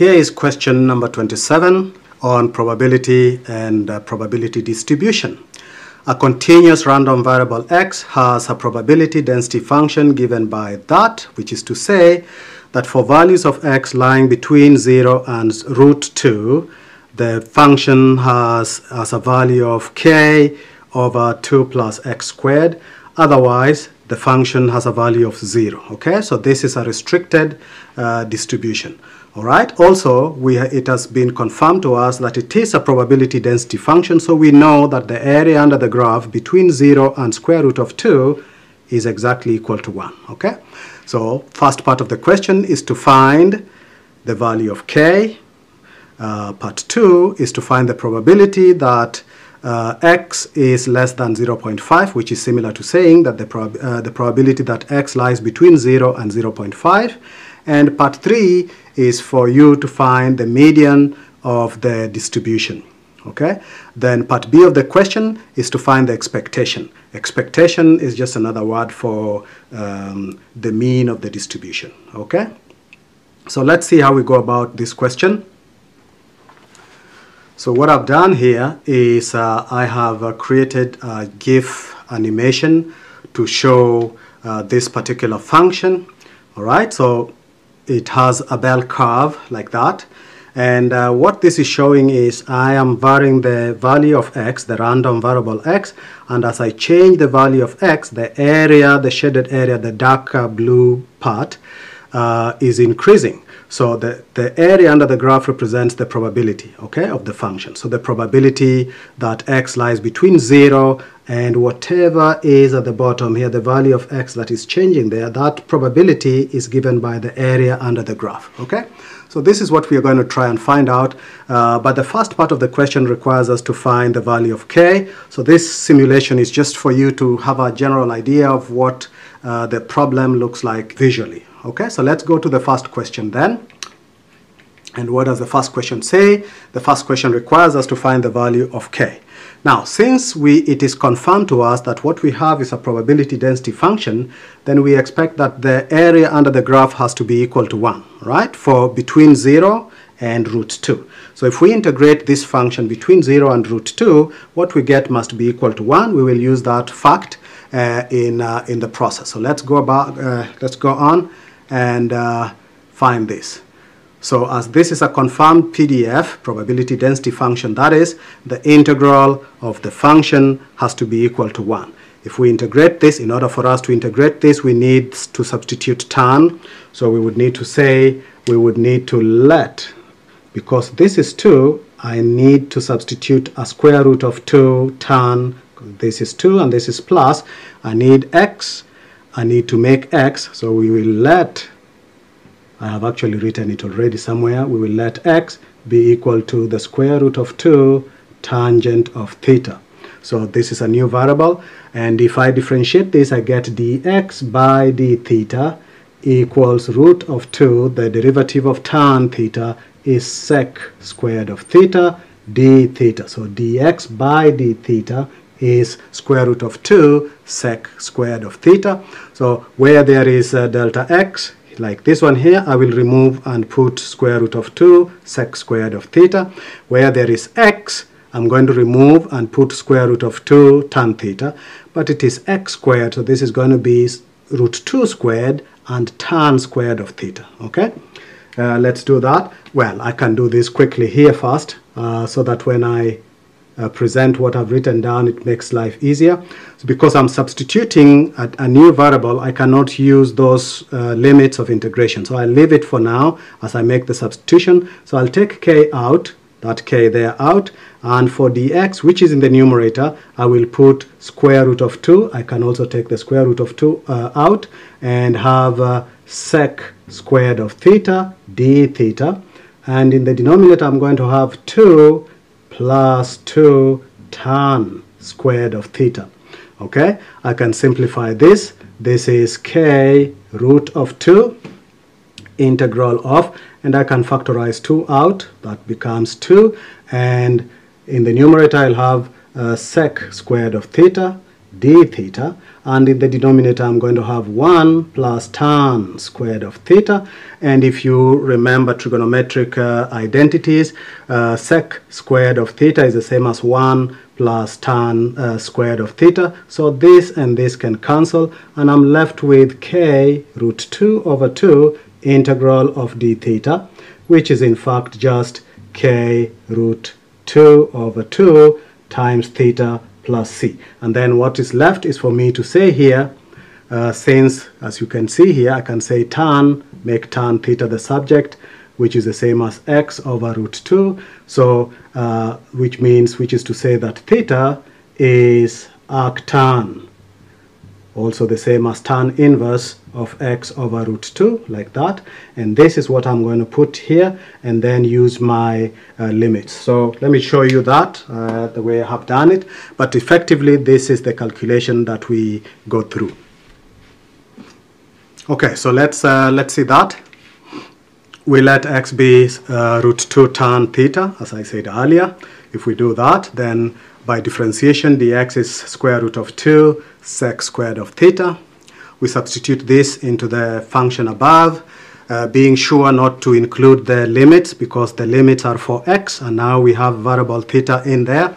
Here is question number 27 on probability and uh, probability distribution. A continuous random variable x has a probability density function given by that, which is to say that for values of x lying between 0 and root 2, the function has, has a value of k over 2 plus x squared. Otherwise, the function has a value of 0. Okay, so this is a restricted uh, distribution. All right. Also, we it has been confirmed to us that it is a probability density function, so we know that the area under the graph between 0 and square root of 2 is exactly equal to 1. Okay. So, first part of the question is to find the value of k. Uh, part 2 is to find the probability that uh, x is less than 0.5, which is similar to saying that the, prob uh, the probability that x lies between 0 and 0.5. And part 3 is for you to find the median of the distribution. Okay? Then part B of the question is to find the expectation. Expectation is just another word for um, the mean of the distribution. Okay? So let's see how we go about this question. So what I've done here is uh, I have uh, created a GIF animation to show uh, this particular function. All right, so it has a bell curve like that. And uh, what this is showing is I am varying the value of x, the random variable x, and as I change the value of x, the area, the shaded area, the darker blue part, uh, is increasing. So the, the area under the graph represents the probability, okay, of the function. So the probability that x lies between 0 and whatever is at the bottom here, the value of x that is changing there, that probability is given by the area under the graph, okay? So this is what we are going to try and find out. Uh, but the first part of the question requires us to find the value of k. So this simulation is just for you to have a general idea of what uh, the problem looks like visually, Okay, so let's go to the first question then. And what does the first question say? The first question requires us to find the value of k. Now, since we, it is confirmed to us that what we have is a probability density function, then we expect that the area under the graph has to be equal to 1, right? For between 0 and root 2. So if we integrate this function between 0 and root 2, what we get must be equal to 1. We will use that fact uh, in, uh, in the process. So let's go, about, uh, let's go on and uh, find this. So as this is a confirmed PDF, probability density function, that is, the integral of the function has to be equal to 1. If we integrate this, in order for us to integrate this, we need to substitute tan. So we would need to say, we would need to let, because this is 2, I need to substitute a square root of 2 tan, this is 2 and this is plus. I need x I need to make x, so we will let, I have actually written it already somewhere, we will let x be equal to the square root of 2 tangent of theta. So this is a new variable, and if I differentiate this, I get dx by d theta equals root of 2, the derivative of tan theta is sec squared of theta d theta. So dx by d theta is square root of 2 sec squared of theta. So where there is uh, delta x, like this one here, I will remove and put square root of 2 sec squared of theta. Where there is x, I'm going to remove and put square root of 2 tan theta, but it is x squared, so this is going to be root 2 squared and tan squared of theta, okay? Uh, let's do that. Well, I can do this quickly here first, uh, so that when I uh, present what I've written down, it makes life easier. So because I'm substituting a, a new variable, I cannot use those uh, limits of integration. So I'll leave it for now as I make the substitution. So I'll take k out, that k there out, and for dx, which is in the numerator, I will put square root of 2. I can also take the square root of 2 uh, out and have sec squared of theta d theta. And in the denominator, I'm going to have 2 plus 2 tan squared of theta. Okay, I can simplify this. This is k root of 2 integral of, and I can factorize 2 out. That becomes 2. And in the numerator, I'll have uh, sec squared of theta d theta and in the denominator I'm going to have 1 plus tan squared of theta. And if you remember trigonometric uh, identities uh, sec squared of theta is the same as 1 plus tan uh, squared of theta. So this and this can cancel and I'm left with k root 2 over 2 integral of d theta which is in fact just k root 2 over 2 times theta plus c. And then what is left is for me to say here, uh, since as you can see here, I can say tan, make tan theta the subject, which is the same as x over root 2. So, uh, which means, which is to say that theta is arctan also the same as tan inverse of x over root 2 like that. And this is what I'm going to put here and then use my uh, limits. So let me show you that uh, the way I have done it. But effectively this is the calculation that we go through. Okay so let's uh, let's see that. We let x be uh, root 2 tan theta as I said earlier. If we do that then by differentiation dx is square root of 2 sec squared of theta. We substitute this into the function above, uh, being sure not to include the limits because the limits are for x and now we have variable theta in there.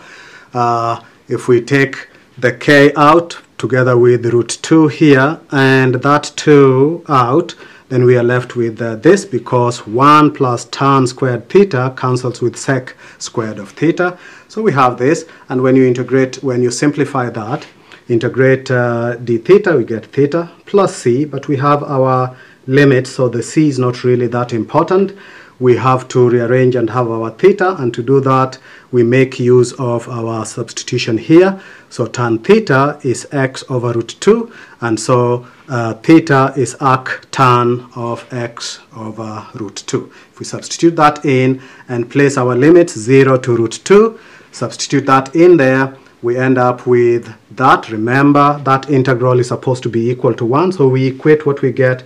Uh, if we take the k out together with root 2 here and that 2 out, then we are left with uh, this because 1 plus tan squared theta cancels with sec squared of theta. So we have this, and when you integrate, when you simplify that, integrate uh, d theta, we get theta plus c, but we have our limit, so the c is not really that important. We have to rearrange and have our theta, and to do that, we make use of our substitution here. So tan theta is x over root 2, and so uh, theta is arc tan of x over root 2. If we substitute that in and place our limits 0 to root 2, substitute that in there, we end up with that. Remember, that integral is supposed to be equal to 1, so we equate what we get.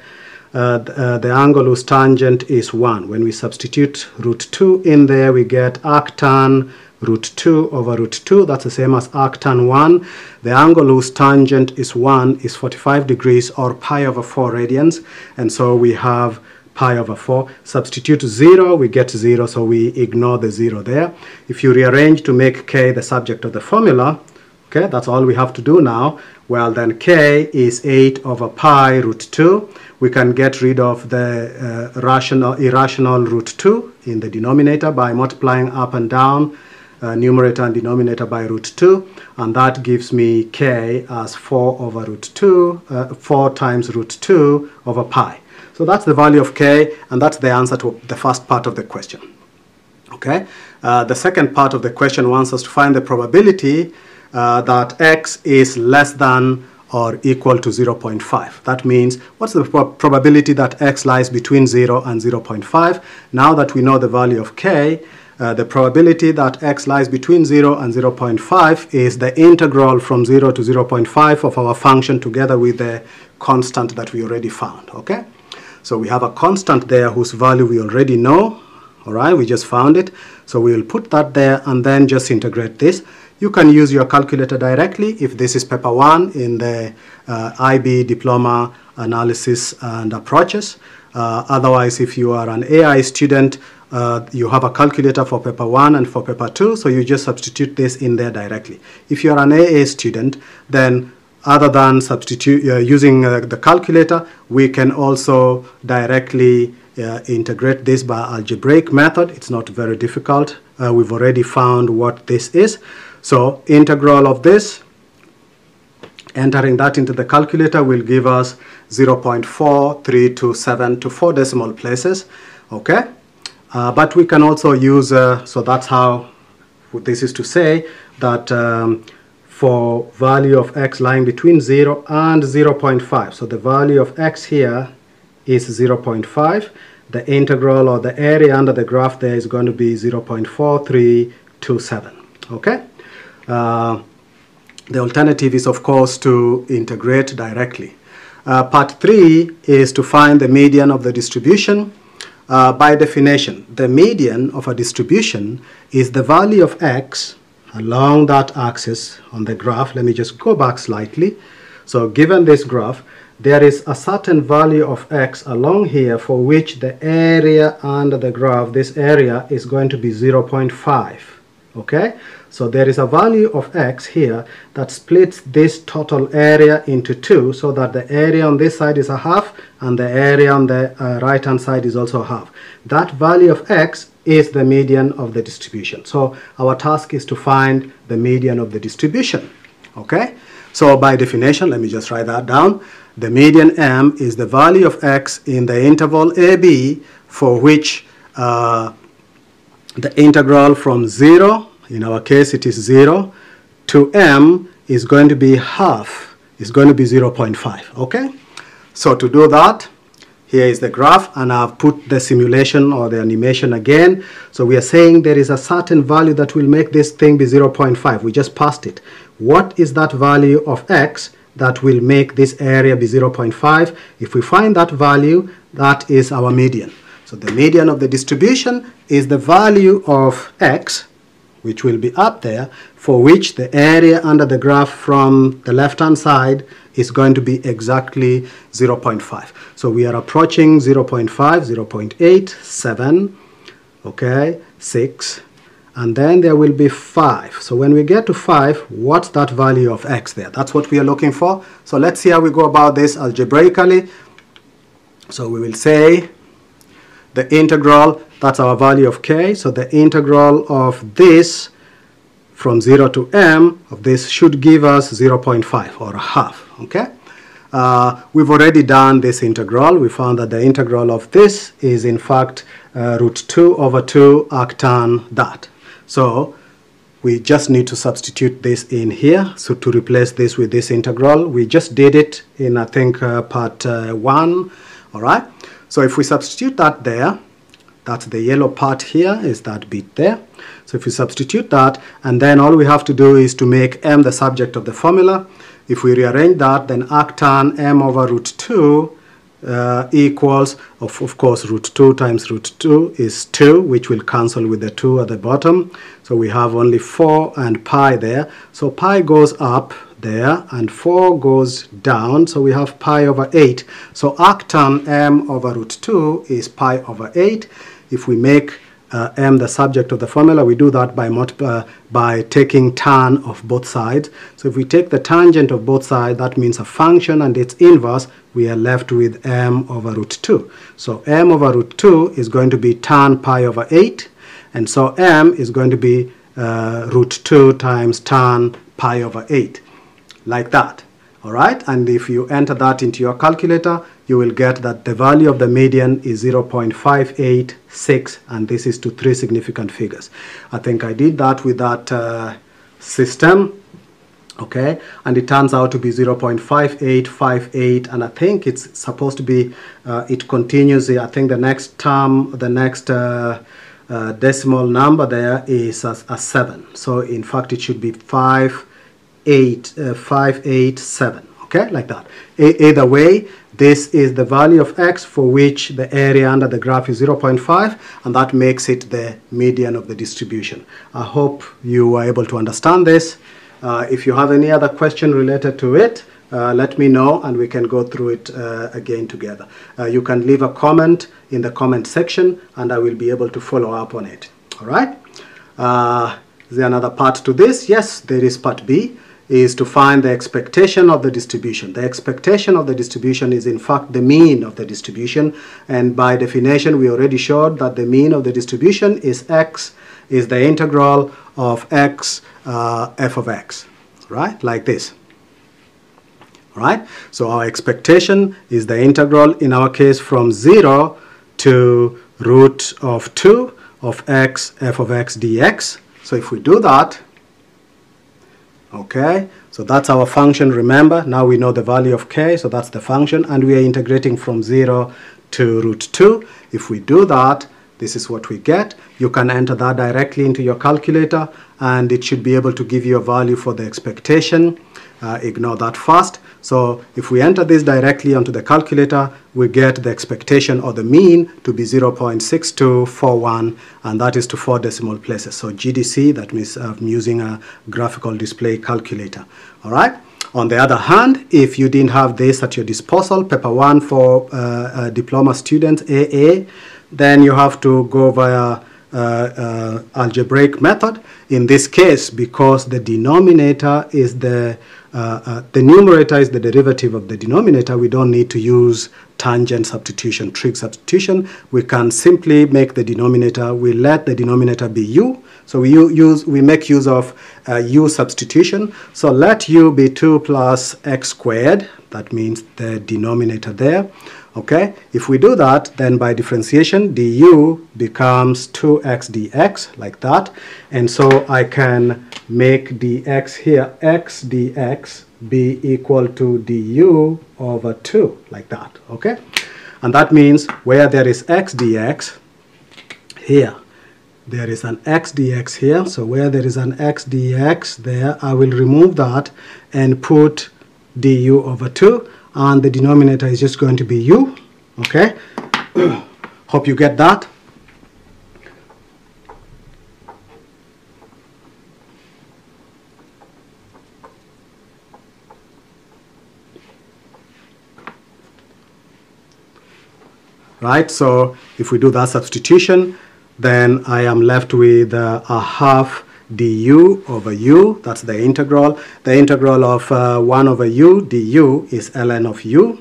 Uh, the, uh, the angle whose tangent is 1. When we substitute root 2 in there, we get arctan root 2 over root 2. That's the same as arctan 1. The angle whose tangent is 1 is 45 degrees or pi over 4 radians. And so we have pi over 4. Substitute 0, we get 0, so we ignore the 0 there. If you rearrange to make k the subject of the formula, okay, that's all we have to do now. Well, then k is 8 over pi root 2. We can get rid of the uh, rational, irrational root 2 in the denominator by multiplying up and down uh, numerator and denominator by root 2 and that gives me k as 4 over root 2 uh, 4 times root 2 over pi so that's the value of k, and that's the answer to the first part of the question. Okay. Uh, the second part of the question wants us to find the probability uh, that x is less than or equal to 0.5. That means what's the pro probability that x lies between 0 and 0.5? Now that we know the value of k, uh, the probability that x lies between 0 and 0.5 is the integral from 0 to 0.5 of our function together with the constant that we already found, okay? So we have a constant there whose value we already know. All right, we just found it. So we will put that there and then just integrate this. You can use your calculator directly if this is paper one in the uh, IB diploma analysis and approaches. Uh, otherwise, if you are an AI student, uh, you have a calculator for paper one and for paper two, so you just substitute this in there directly. If you're an AA student, then other than substitute uh, using uh, the calculator, we can also directly uh, integrate this by algebraic method. It's not very difficult. Uh, we've already found what this is. So integral of this, entering that into the calculator will give us 0.4327 to four decimal places. Okay, uh, but we can also use, uh, so that's how this is to say that um, for value of x lying between 0 and 0.5. So the value of x here is 0.5. The integral or the area under the graph there is going to be 0.4327. Okay? Uh, the alternative is, of course, to integrate directly. Uh, part 3 is to find the median of the distribution. Uh, by definition, the median of a distribution is the value of x along that axis on the graph, let me just go back slightly. So given this graph, there is a certain value of x along here for which the area under the graph, this area is going to be 0.5. Okay, so there is a value of x here that splits this total area into two so that the area on this side is a half and the area on the uh, right hand side is also half. That value of x is the median of the distribution. So our task is to find the median of the distribution. Okay, so by definition, let me just write that down. The median m is the value of x in the interval ab for which uh, the integral from 0, in our case it is 0, to m is going to be half, is going to be 0.5, okay? So to do that, here is the graph and I've put the simulation or the animation again. So we are saying there is a certain value that will make this thing be 0.5. We just passed it. What is that value of x that will make this area be 0.5? If we find that value, that is our median. So the median of the distribution is the value of x, which will be up there, for which the area under the graph from the left-hand side is going to be exactly 0.5. So we are approaching 0.5, 0.8, 7, okay, 6, and then there will be 5. So when we get to 5, what's that value of x there? That's what we are looking for. So let's see how we go about this algebraically. So we will say the integral, that's our value of k. So the integral of this from 0 to m of this should give us 0.5 or a half, okay? Uh, we've already done this integral. We found that the integral of this is in fact uh, root 2 over 2 arctan that. So we just need to substitute this in here. So to replace this with this integral, we just did it in I think uh, part uh, 1, all right? So if we substitute that there, that's the yellow part here, is that bit there. So if we substitute that, and then all we have to do is to make m the subject of the formula. If we rearrange that, then arctan m over root 2 uh, equals, of, of course, root 2 times root 2 is 2, which will cancel with the 2 at the bottom. So we have only 4 and pi there. So pi goes up there and 4 goes down. So we have pi over 8. So arctan m over root 2 is pi over 8 if we make uh, m the subject of the formula, we do that by, uh, by taking tan of both sides. So if we take the tangent of both sides, that means a function and its inverse, we are left with m over root 2. So m over root 2 is going to be tan pi over 8, and so m is going to be uh, root 2 times tan pi over 8, like that. All right, and if you enter that into your calculator, you will get that the value of the median is 0.586 and this is to three significant figures. I think I did that with that uh, system okay and it turns out to be 0.5858 and I think it's supposed to be uh, it continues I think the next term the next uh, uh, decimal number there is a, a, 7 so in fact it should be 5 8 uh, 587 okay like that either way this is the value of x for which the area under the graph is 0.5 and that makes it the median of the distribution. I hope you were able to understand this. Uh, if you have any other question related to it, uh, let me know and we can go through it uh, again together. Uh, you can leave a comment in the comment section and I will be able to follow up on it. All right? Uh, is there another part to this? Yes, there is part B is to find the expectation of the distribution. The expectation of the distribution is in fact the mean of the distribution. And by definition we already showed that the mean of the distribution is x is the integral of x uh, f of x right? Like this. Right? So our expectation is the integral in our case from 0 to root of 2 of x f of x dx. So if we do that Okay, so that's our function, remember. Now we know the value of k, so that's the function, and we are integrating from 0 to root 2. If we do that, this is what we get. You can enter that directly into your calculator and it should be able to give you a value for the expectation. Uh, ignore that first. So if we enter this directly onto the calculator, we get the expectation or the mean to be 0.6241 and that is to four decimal places. So GDC, that means I'm using a graphical display calculator. All right. On the other hand, if you didn't have this at your disposal, paper one for uh, uh, diploma students, AA, then you have to go via uh, uh, algebraic method. In this case, because the denominator is the uh, uh, the numerator is the derivative of the denominator, we don't need to use tangent substitution, trig substitution. We can simply make the denominator, we let the denominator be u. So we use, we make use of uh, u substitution. So let u be 2 plus x squared. That means the denominator there. Okay, if we do that, then by differentiation, du becomes 2x dx, like that. And so I can make dx here, x dx, be equal to du over 2, like that, okay? And that means where there is x dx, here, there is an x dx here. So where there is an x dx there, I will remove that and put du over 2 and the denominator is just going to be u okay? Hope you get that. Right so if we do that substitution then I am left with uh, a half du over u, that's the integral. The integral of uh, 1 over u du is ln of u,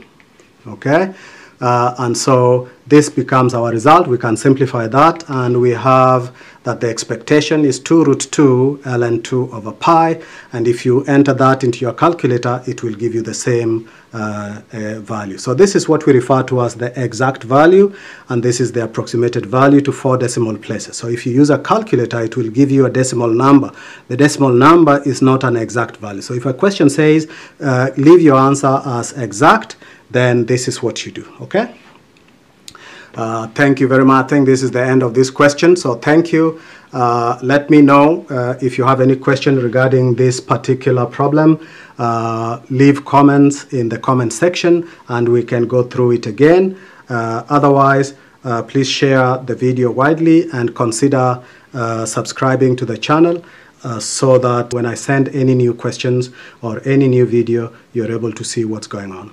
okay? Uh, and so this becomes our result. We can simplify that and we have that the expectation is 2 root 2 ln 2 over pi. And if you enter that into your calculator, it will give you the same uh, uh, value. So this is what we refer to as the exact value, and this is the approximated value to four decimal places. So if you use a calculator, it will give you a decimal number. The decimal number is not an exact value. So if a question says, uh, leave your answer as exact, then this is what you do, okay? Uh, thank you very much. I think this is the end of this question. So thank you. Uh, let me know uh, if you have any question regarding this particular problem. Uh, leave comments in the comment section and we can go through it again. Uh, otherwise, uh, please share the video widely and consider subscribing to the channel so that when I send any new questions or any new video, you're able to see what's going on.